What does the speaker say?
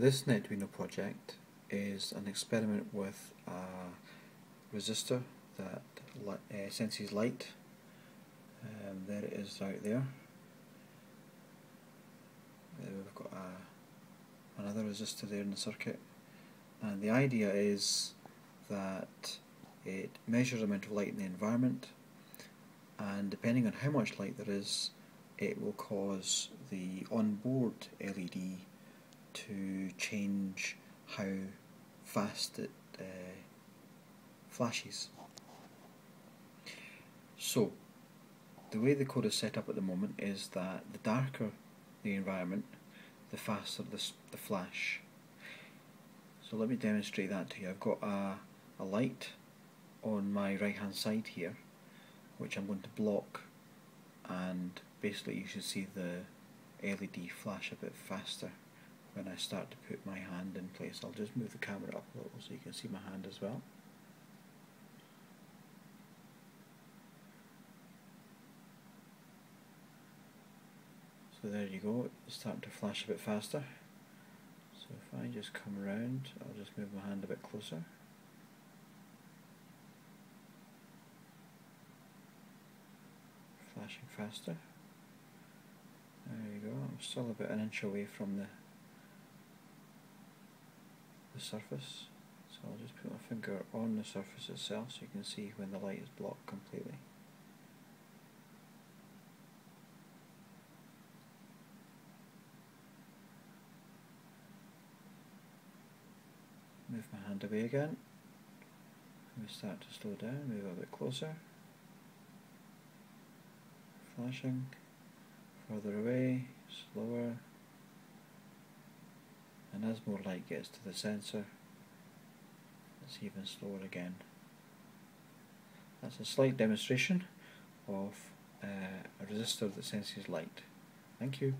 This Netduino project is an experiment with a resistor that uh, senses light. Um, there it is out there. Uh, we've got a, another resistor there in the circuit and the idea is that it measures the amount of light in the environment and depending on how much light there is it will cause the onboard LED to change how fast it uh, flashes. So, the way the code is set up at the moment is that the darker the environment, the faster the, the flash. So let me demonstrate that to you. I've got a, a light on my right hand side here which I'm going to block and basically you should see the LED flash a bit faster when I start to put my hand in place. I'll just move the camera up a little so you can see my hand as well. So there you go, it's starting to flash a bit faster. So if I just come around, I'll just move my hand a bit closer. Flashing faster. There you go, I'm still about an inch away from the the surface. So I'll just put my finger on the surface itself so you can see when the light is blocked completely. Move my hand away again. We start to slow down, move a bit closer. Flashing. Further away, slower and as more light gets to the sensor it's even slower again. That's a slight demonstration of uh, a resistor that senses light. Thank you.